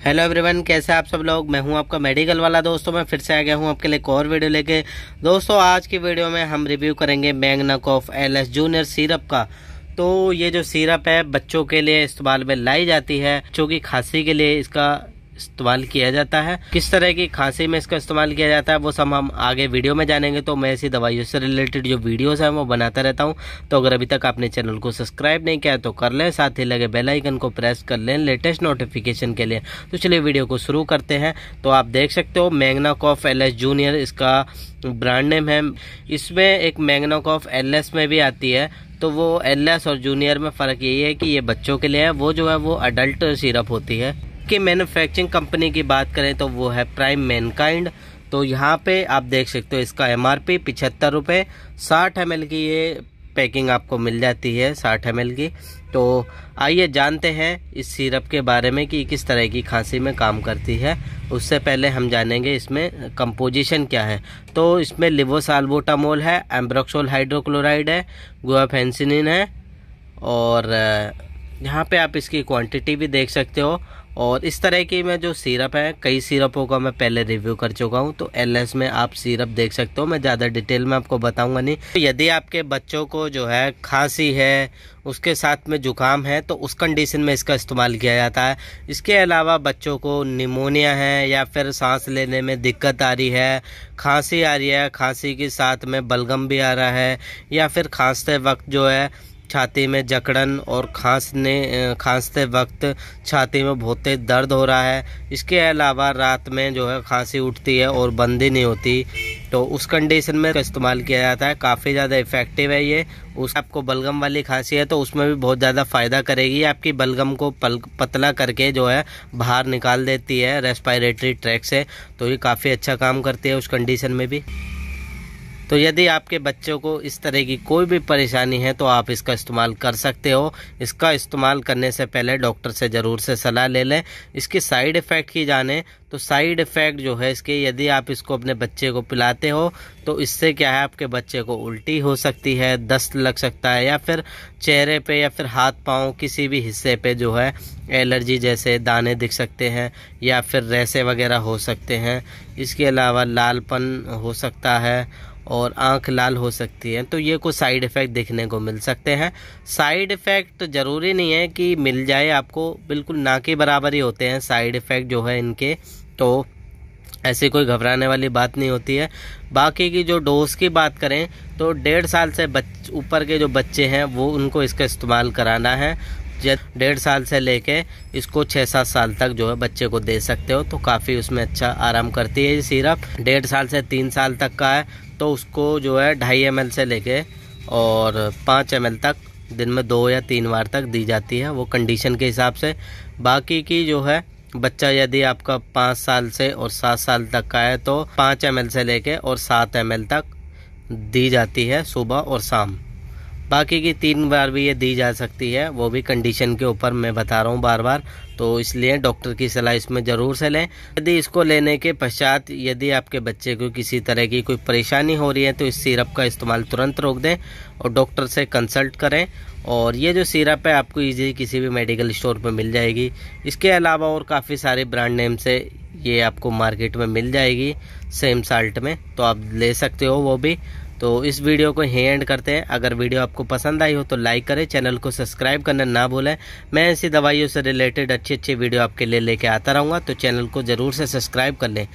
Hello everyone कैसे आप सब लोग? मैं हूँ आपका मेडिकल वाला दोस्तों मैं फिर से आ गया हूँ आपके लिए एक और वीडियो लेके। दोस्तों, आज की वीडियो में हम रिव्यू करेंगे मैंगनक ऑफ़ एल एस जूनियर सीरप का। तो ये जो सीरप है, बच्चों के लिए इस्तेमाल में लाई जाती है बच्चों की खांसी के लिए इसका इस्तेमाल किया जाता है। किस तरह की खांसी में इसका इस्तेमाल किया जाता है, वो सब हम आगे वीडियो में जानेंगे। तो मैं ऐसी दवाइयों से रिलेटेड जो वीडियोस हैं, वो बनाता रहता हूँ। तो अगर अभी तक आपने चैनल को सब्सक्राइब नहीं किया तो कर लें। साथ ही लगे बेलाइकन को प्रेस कर लें लेटेस्ट नोटिफिकेशन के लिए। तो चलिए वीडियो को शुरू करते हैं। तो आप देख सकते हो मैंगना कॉफ एल जूनियर इसका ब्रांड नेम है। इसमें एक मैंगनॉक कॉफ एल में भी आती है। तो वो एलएस और जूनियर में फ़र्क यही है कि ये बच्चों के लिए है। वो जो है, वो अडल्ट सिरप होती है। की मैन्युफैक्चरिंग कंपनी की बात करें तो वो है प्राइम मैनकाइंड तो यहाँ पे आप देख सकते हो इसका एम आर पी पिछहत्तर रुपये साठ एम की ये पैकिंग आपको मिल जाती है, साठ एम की। तो आइए जानते हैं इस सिरप के बारे में कि किस तरह की खांसी में काम करती है। उससे पहले हम जानेंगे इसमें कंपोजिशन क्या है। तो इसमें लिवोसाल्बोटामोल है एम्ब्रोक्सोल हाइड्रोक्लोराइड है गुआफेंसिनिन है और यहाँ पे आप इसकी क्वांटिटी भी देख सकते हो। और इस तरह की मैं जो सिरप है, कई सिरपों का मैं पहले रिव्यू कर चुका हूँ तो एलएस में आप सिरप देख सकते हो, मैं ज़्यादा डिटेल में आपको बताऊँगा नहीं। तो यदि आपके बच्चों को जो है खांसी है, उसके साथ में जुकाम है तो उस कंडीशन में इसका इस्तेमाल किया जाता है। इसके अलावा बच्चों को निमोनिया है, या फिर सांस लेने में दिक्कत आ रही है, खांसी आ रही है, खांसी के साथ में बलगम भी आ रहा है, या फिर खांसते वक्त जो है छाती में जकड़न और खांसने खांसते वक्त छाती में बहुत तेज दर्द हो रहा है। इसके अलावा रात में जो है खांसी उठती है और बंदी नहीं होती। तो उस कंडीशन में इस्तेमाल किया जाता है। काफ़ी ज़्यादा इफ़ेक्टिव है ये। उस आपको बलगम वाली खांसी है तो उसमें भी बहुत ज़्यादा फ़ायदा करेगी। आपकी बलगम को पल, पतला करके जो है बाहर निकाल देती है रेस्पायरेटरी ट्रैक से। तो ये काफ़ी अच्छा काम करती है उस कंडीशन में भी। तो यदि आपके बच्चों को इस तरह की कोई भी परेशानी है तो आप इसका इस्तेमाल कर सकते हो। इसका इस्तेमाल करने से पहले डॉक्टर से ज़रूर से सलाह ले लें। इसकी साइड इफ़ेक्ट की जाने तो साइड इफ़ेक्ट जो है इसके, यदि आप इसको अपने बच्चे को पिलाते हो तो इससे क्या है, आपके बच्चे को उल्टी हो सकती है, दस्त लग सकता है, या फिर चेहरे पे या फिर हाथ पाँव किसी भी हिस्से पे जो है एलर्जी जैसे दाने दिख सकते हैं, या फिर रेसे वगैरह हो सकते हैं। इसके अलावा लालपन हो सकता है और आँख लाल हो सकती है। तो ये कुछ साइड इफ़ेक्ट देखने को मिल सकते हैं। साइड इफ़ेक्ट ज़रूरी नहीं है कि मिल जाए आपको। बिल्कुल ना के बराबर ही होते हैं साइड इफ़ेक्ट जो है इनके। तो ऐसी कोई घबराने वाली बात नहीं होती है। बाकी की जो डोज की बात करें तो डेढ़ साल से ऊपर के जो बच्चे हैं, वो उनको इसका इस्तेमाल कराना है। डेढ़ साल से लेके इसको छः सात साल तक जो है बच्चे को दे सकते हो तो काफ़ी उसमें अच्छा आराम करती है ये सिरप। डेढ़ साल से तीन साल तक का है तो उसको जो है ढाई एमएल से लेके और पाँच एम तक दिन में दो या तीन बार तक दी जाती है, वो कंडीशन के हिसाब से। बाकी की जो है, बच्चा यदि आपका पाँच साल से और सात साल तक का है तो पाँच एम से लेके और सात एम तक दी जाती है सुबह और शाम। बाकी की तीन बार भी ये दी जा सकती है, वो भी कंडीशन के ऊपर मैं बता रहा हूँ बार बार तो इसलिए डॉक्टर की सलाह इसमें ज़रूर से लें। यदि इसको लेने के पश्चात यदि आपके बच्चे को किसी तरह की कोई परेशानी हो रही है तो इस सिरप का इस्तेमाल तुरंत रोक दें और डॉक्टर से कंसल्ट करें और ये जो सिरप है, आपको ईजी किसी भी मेडिकल स्टोर पर मिल जाएगी। इसके अलावा और काफ़ी सारे ब्रांड नेम से ये आपको मार्केट में मिल जाएगी सेम साल्ट में तो आप ले सकते हो वो भी। तो इस वीडियो को ही एंड करते हैं। अगर वीडियो आपको पसंद आई हो तो लाइक करें चैनल को सब्सक्राइब करना ना भूलें। मैं ऐसी दवाइयों से रिलेटेड अच्छी अच्छी वीडियो आपके लिए लेके आता रहूँगा तो चैनल को ज़रूर से सब्सक्राइब कर लें।